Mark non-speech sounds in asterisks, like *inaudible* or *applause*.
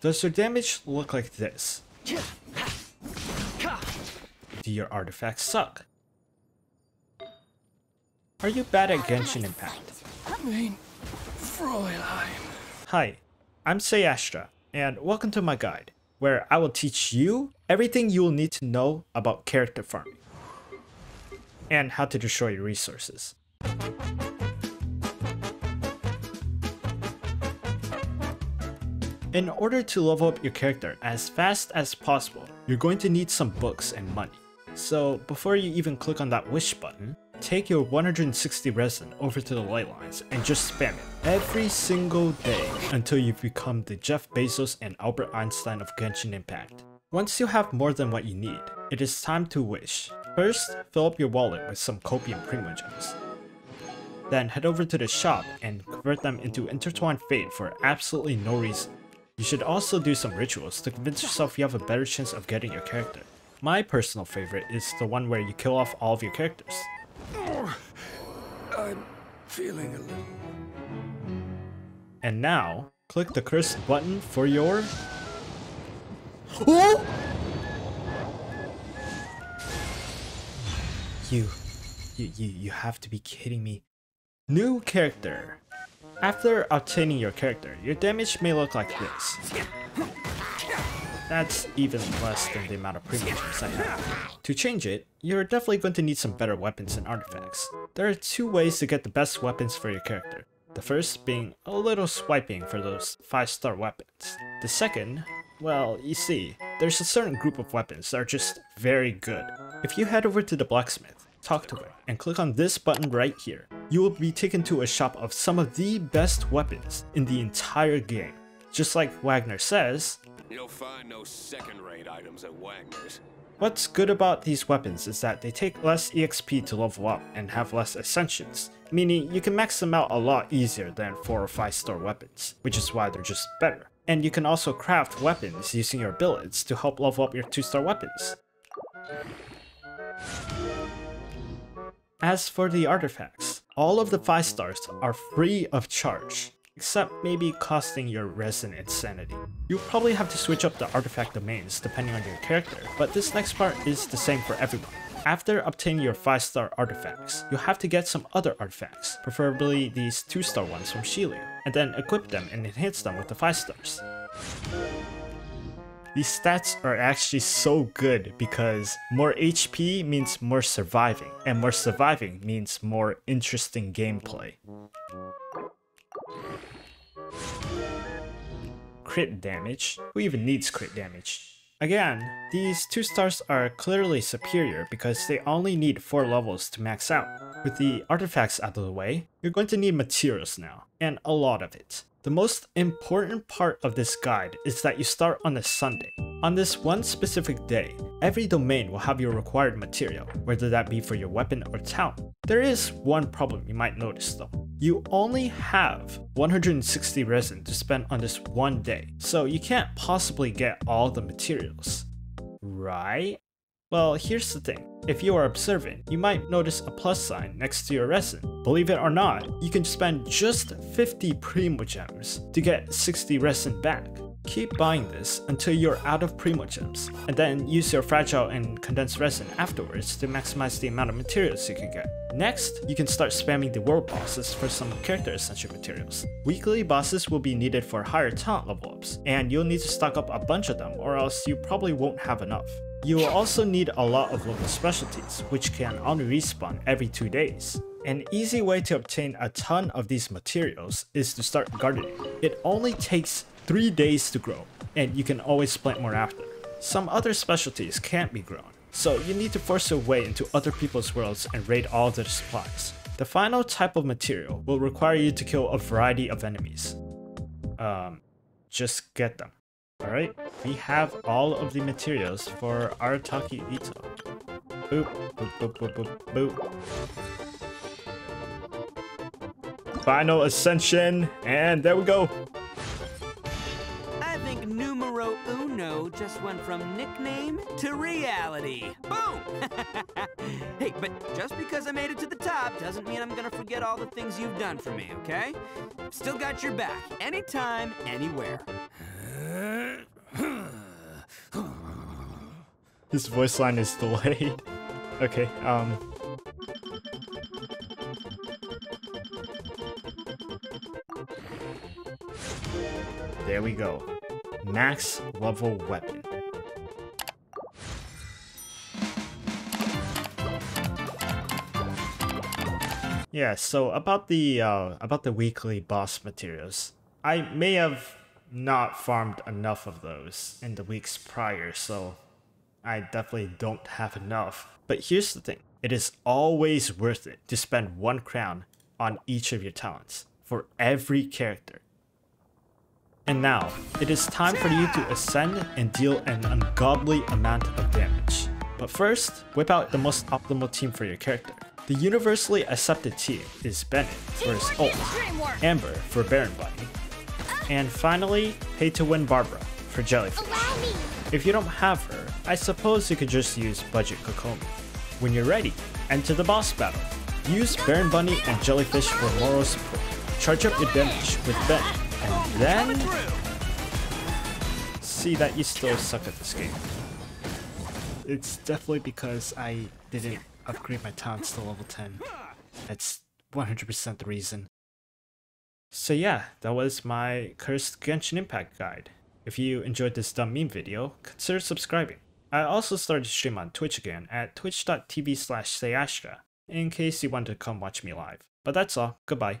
Does your damage look like this? Do your artifacts suck? Are you bad at Genshin Impact? Hi, I'm Ceyastra, and welcome to my guide, where I will teach you everything you will need to know about character farming and how to destroy your resources. In order to level up your character as fast as possible, you're going to need some books and money. So before you even click on that wish button, take your 160 resin over to the ley lines and just spam it every single day until you become the Jeff Bezos and Albert Einstein of Genshin Impact. Once you have more than what you need, it is time to wish. First, fill up your wallet with some copium primogems. Then head over to the shop and convert them into intertwined fate for absolutely no reason. You should also do some rituals to convince yourself you have a better chance of getting your character. My personal favorite is the one where you kill off all of your characters. Oh, I'm feeling a little. And now, click the cursed button for your... Oh! You, you, you, you have to be kidding me. New character. After obtaining your character, your damage may look like this. That's even less than the amount of primogems I have. To change it, you're definitely going to need some better weapons and artifacts. There are two ways to get the best weapons for your character. The first being a little swiping for those 5 star weapons. The second, well, you see, there's a certain group of weapons that are just very good. If you head over to the blacksmith, talk to him, and click on this button right here, you will be taken to a shop of some of the best weapons in the entire game. Just like Wagner says, You'll find no second-rate items at Wagner's. What's good about these weapons is that they take less EXP to level up and have less ascensions, meaning you can max them out a lot easier than 4 or 5 star weapons, which is why they're just better. And you can also craft weapons using your abilities to help level up your 2 star weapons. As for the artifacts, all of the 5 stars are free of charge, except maybe costing your resin insanity. You'll probably have to switch up the artifact domains depending on your character, but this next part is the same for everyone. After obtaining your 5 star artifacts, you'll have to get some other artifacts, preferably these 2 star ones from Shiliu, and then equip them and enhance them with the 5 stars. These stats are actually so good because more HP means more surviving, and more surviving means more interesting gameplay. Crit damage? Who even needs crit damage? Again, these 2 stars are clearly superior because they only need 4 levels to max out. With the artifacts out of the way, you're going to need materials now, and a lot of it. The most important part of this guide is that you start on a Sunday. On this one specific day, every domain will have your required material, whether that be for your weapon or town. There is one problem you might notice though. You only have 160 resin to spend on this one day, so you can't possibly get all the materials. Right? Well, here's the thing. If you are observant, you might notice a plus sign next to your resin. Believe it or not, you can spend just 50 Primo Gems to get 60 resin back. Keep buying this until you're out of Primo Gems, and then use your fragile and condensed resin afterwards to maximize the amount of materials you can get. Next, you can start spamming the world bosses for some character essential materials. Weekly bosses will be needed for higher talent level ups, and you'll need to stock up a bunch of them or else you probably won't have enough. You will also need a lot of local specialties, which can only respawn every 2 days. An easy way to obtain a ton of these materials is to start gardening. It only takes 3 days to grow, and you can always plant more after. Some other specialties can't be grown, so you need to force your way into other people's worlds and raid all their supplies. The final type of material will require you to kill a variety of enemies. Um, just get them. Alright, we have all of the materials for Arataki Itto. Boop, boop, boop, boop, boop, boop. Final ascension, and there we go. I think numero uno just went from nickname to reality. Boom! *laughs* hey, but just because I made it to the top doesn't mean I'm gonna forget all the things you've done for me, okay? Still got your back, anytime, anywhere. *laughs* His voice line is delayed. *laughs* okay, um... There we go. Max level weapon. Yeah, so about the uh, about the weekly boss materials. I may have not farmed enough of those in the weeks prior, so I definitely don't have enough. But here's the thing: it is always worth it to spend one crown on each of your talents for every character. And now, it is time for you to ascend and deal an ungodly amount of damage. But first, whip out the most optimal team for your character. The universally accepted team is Bennett for his ult, Amber for Baron Bunny, and finally, Pay to Win Barbara for Jellyfish. If you don't have her, I suppose you could just use Budget Kokomi. When you're ready, enter the boss battle. Use Baron Bunny and Jellyfish for moral support. Charge up your damage with Ben, and then see that you still suck at this game. It's definitely because I didn't upgrade my talents to level 10. That's 100% the reason. So yeah, that was my Cursed Genshin Impact guide. If you enjoyed this dumb meme video, consider subscribing. I also started to stream on Twitch again at twitch.tv slash ceyastra, in case you want to come watch me live. But that's all, goodbye.